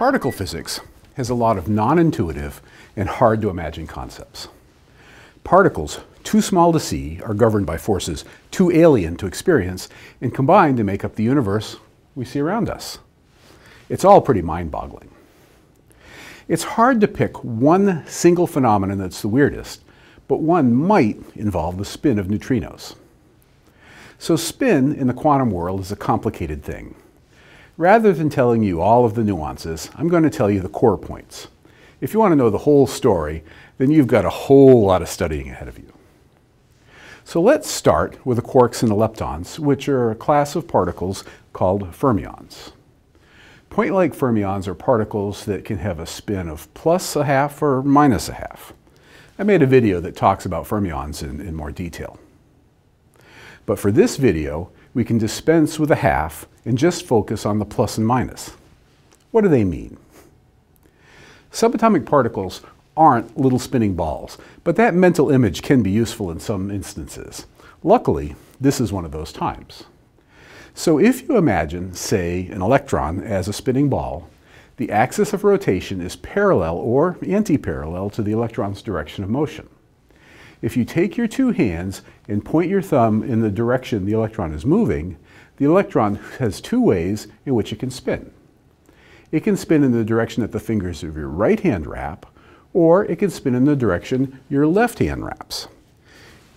Particle physics has a lot of non-intuitive and hard to imagine concepts. Particles, too small to see, are governed by forces too alien to experience and combine to make up the universe we see around us. It's all pretty mind-boggling. It's hard to pick one single phenomenon that's the weirdest, but one might involve the spin of neutrinos. So spin in the quantum world is a complicated thing. Rather than telling you all of the nuances, I'm going to tell you the core points. If you want to know the whole story, then you've got a whole lot of studying ahead of you. So let's start with the quarks and the leptons, which are a class of particles called fermions. Point-like fermions are particles that can have a spin of plus a half or minus a half. I made a video that talks about fermions in, in more detail. But for this video, we can dispense with a half and just focus on the plus and minus. What do they mean? Subatomic particles aren't little spinning balls, but that mental image can be useful in some instances. Luckily, this is one of those times. So if you imagine, say, an electron as a spinning ball, the axis of rotation is parallel or anti-parallel to the electron's direction of motion. If you take your two hands and point your thumb in the direction the electron is moving, the electron has two ways in which it can spin. It can spin in the direction that the fingers of your right hand wrap, or it can spin in the direction your left hand wraps.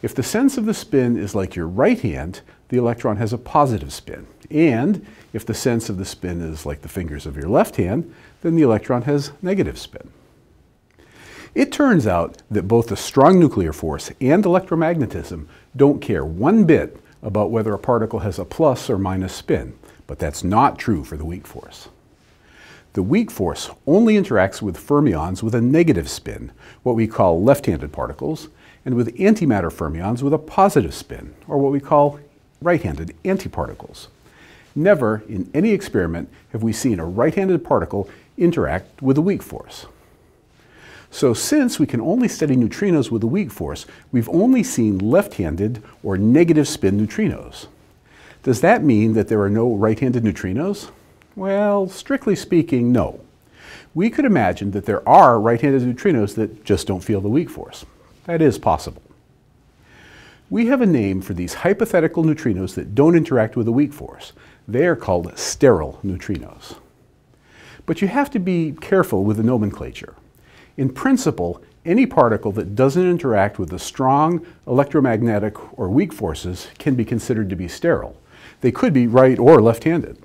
If the sense of the spin is like your right hand, the electron has a positive spin. And if the sense of the spin is like the fingers of your left hand, then the electron has negative spin. It turns out that both the strong nuclear force and electromagnetism don't care one bit about whether a particle has a plus or minus spin, but that's not true for the weak force. The weak force only interacts with fermions with a negative spin, what we call left-handed particles, and with antimatter fermions with a positive spin, or what we call right-handed antiparticles. Never in any experiment have we seen a right-handed particle interact with a weak force. So since we can only study neutrinos with a weak force, we've only seen left-handed or negative spin neutrinos. Does that mean that there are no right-handed neutrinos? Well, strictly speaking, no. We could imagine that there are right-handed neutrinos that just don't feel the weak force. That is possible. We have a name for these hypothetical neutrinos that don't interact with a weak force. They are called sterile neutrinos. But you have to be careful with the nomenclature. In principle, any particle that doesn't interact with the strong electromagnetic or weak forces can be considered to be sterile. They could be right or left-handed.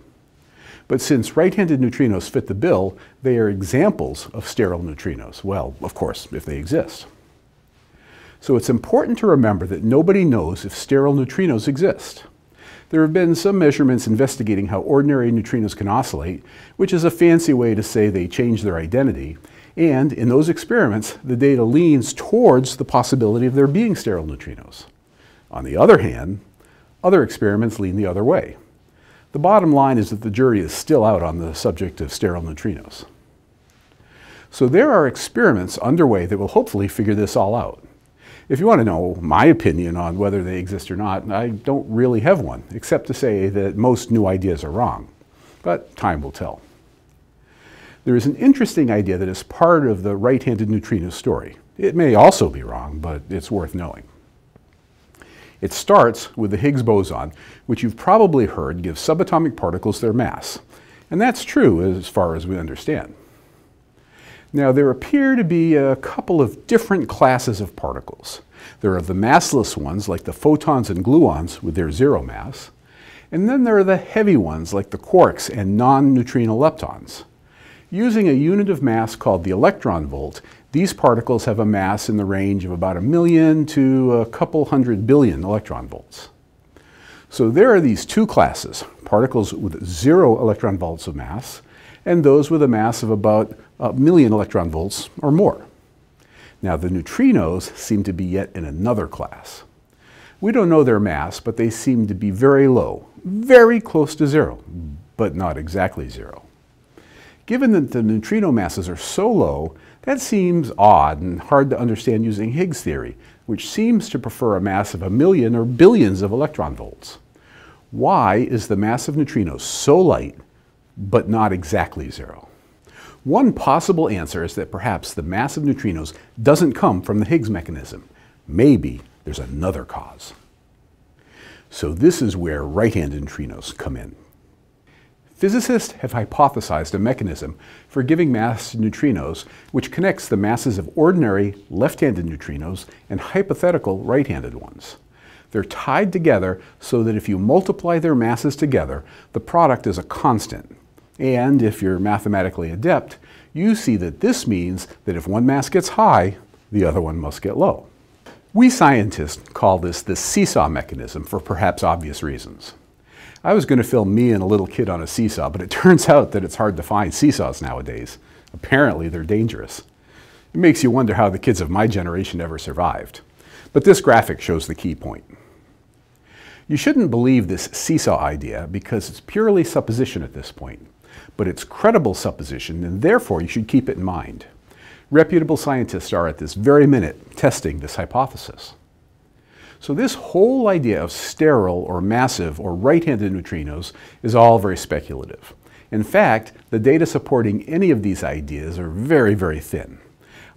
But since right-handed neutrinos fit the bill, they are examples of sterile neutrinos. Well, of course, if they exist. So it's important to remember that nobody knows if sterile neutrinos exist. There have been some measurements investigating how ordinary neutrinos can oscillate, which is a fancy way to say they change their identity, and in those experiments, the data leans towards the possibility of there being sterile neutrinos. On the other hand, other experiments lean the other way. The bottom line is that the jury is still out on the subject of sterile neutrinos. So there are experiments underway that will hopefully figure this all out. If you want to know my opinion on whether they exist or not, I don't really have one, except to say that most new ideas are wrong. But time will tell. There is an interesting idea that is part of the right-handed neutrino story. It may also be wrong, but it's worth knowing. It starts with the Higgs boson, which you've probably heard gives subatomic particles their mass. And that's true as far as we understand. Now, there appear to be a couple of different classes of particles. There are the massless ones, like the photons and gluons with their zero mass. And then there are the heavy ones, like the quarks and non-neutrino leptons. Using a unit of mass called the electron volt, these particles have a mass in the range of about a million to a couple hundred billion electron volts. So there are these two classes, particles with zero electron volts of mass, and those with a mass of about a million electron volts or more. Now the neutrinos seem to be yet in another class. We don't know their mass, but they seem to be very low, very close to zero, but not exactly zero. Given that the neutrino masses are so low, that seems odd and hard to understand using Higgs theory, which seems to prefer a mass of a million or billions of electron volts. Why is the mass of neutrinos so light, but not exactly zero? One possible answer is that perhaps the mass of neutrinos doesn't come from the Higgs mechanism. Maybe there's another cause. So this is where right-handed neutrinos come in. Physicists have hypothesized a mechanism for giving mass to neutrinos which connects the masses of ordinary left-handed neutrinos and hypothetical right-handed ones. They're tied together so that if you multiply their masses together, the product is a constant. And if you're mathematically adept, you see that this means that if one mass gets high, the other one must get low. We scientists call this the seesaw mechanism for perhaps obvious reasons. I was going to film me and a little kid on a seesaw, but it turns out that it's hard to find seesaws nowadays. Apparently, they're dangerous. It makes you wonder how the kids of my generation ever survived. But this graphic shows the key point. You shouldn't believe this seesaw idea because it's purely supposition at this point, but it's credible supposition and therefore you should keep it in mind. Reputable scientists are at this very minute testing this hypothesis. So this whole idea of sterile or massive or right-handed neutrinos is all very speculative. In fact, the data supporting any of these ideas are very, very thin.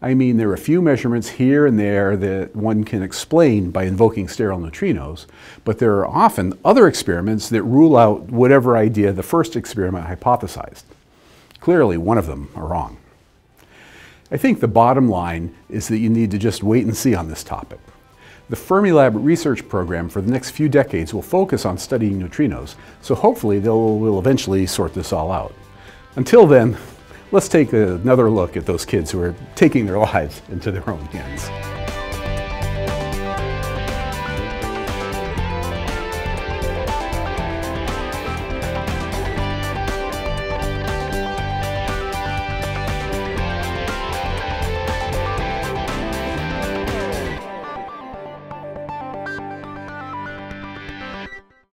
I mean, there are a few measurements here and there that one can explain by invoking sterile neutrinos, but there are often other experiments that rule out whatever idea the first experiment hypothesized. Clearly, one of them are wrong. I think the bottom line is that you need to just wait and see on this topic. The Fermilab research program for the next few decades will focus on studying neutrinos, so hopefully they'll will eventually sort this all out. Until then, let's take another look at those kids who are taking their lives into their own hands.